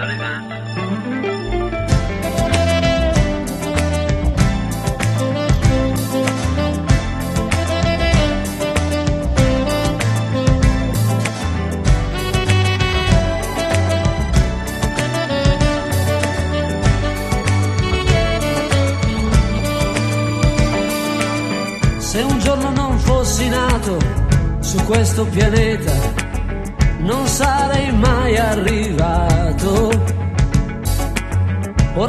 sta arrivando. Se un giorno non fossi nato su questo pianeta,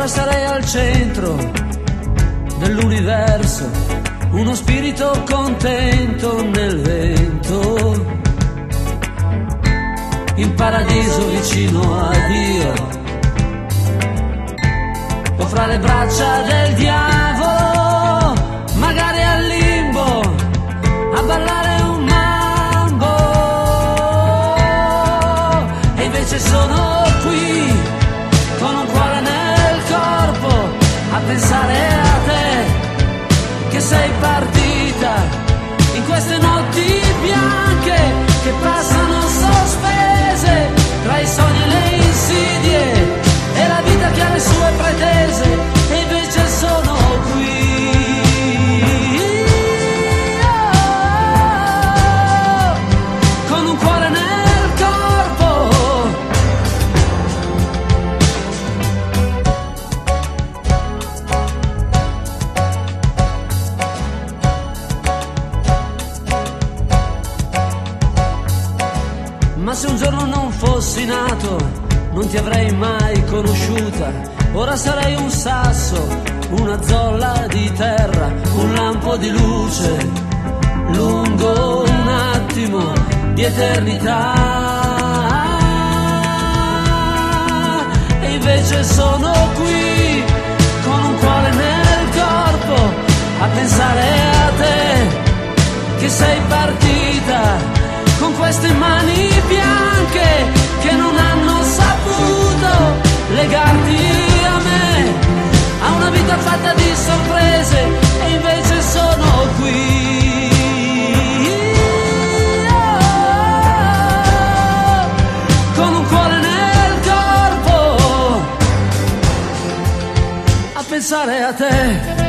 Ora sarei al centro dell'universo, uno spirito contento nel vento. In paradiso vicino a Dio, o fra le braccia del diavolo, sei partita se un giorno non fossi nato, non ti avrei mai conosciuta. Ora sarei un sasso, una zolla di terra, un lampo di luce, lungo un attimo di eternità. E invece sono qui, con un cuore nel corpo, a pensare a te che sei partita con queste mani pensare a te.